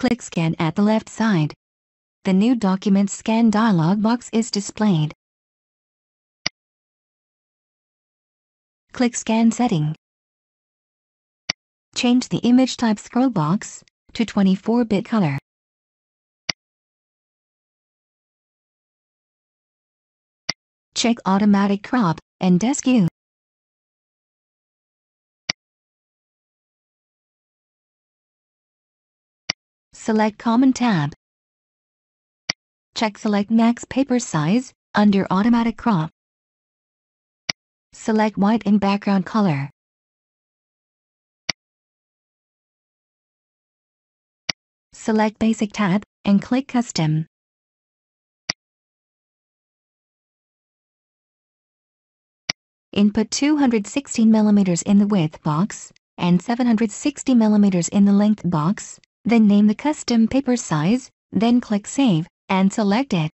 Click Scan at the left side. The new Document Scan dialog box is displayed. Click Scan setting. Change the image type scroll box to 24-bit color. Check automatic crop and desk Select Common tab. Check Select Max Paper Size under Automatic Crop. Select White in background color. Select Basic tab and click Custom. Input 216 mm in the width box and 760 mm in the length box, then name the custom paper size, then click Save and select it.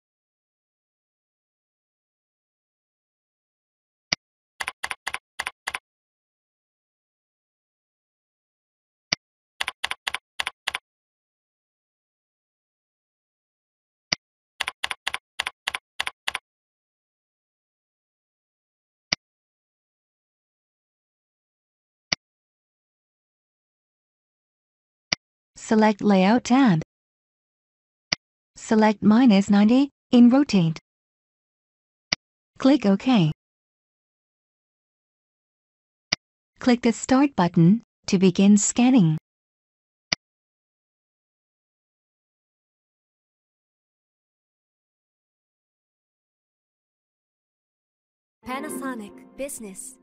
Select Layout tab. Select minus 90 in Rotate. Click OK. Click the Start button to begin scanning. Panasonic Business